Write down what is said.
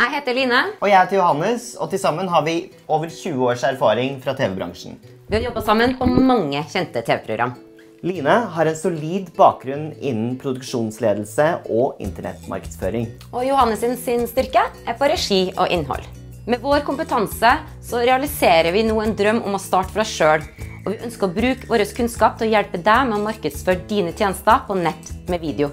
Jeg heter Line. Og jeg heter Johannes, og til sammen har vi over 20 års erfaring fra TV-bransjen. Vi har jobba sammen på mange kjente TV-program. Line har en solid bakgrunn innen produksjonsledelse og internettmarkedsføring. Og Johannes sin, sin styrke er på regi og innhold. Med vår kompetanse så realiserer vi nå en drøm om å starte for oss sjøl. Og vi ønsker å bruke vår kunnskap til å hjelpe deg med å markedsføre dine tjenester på nett med video.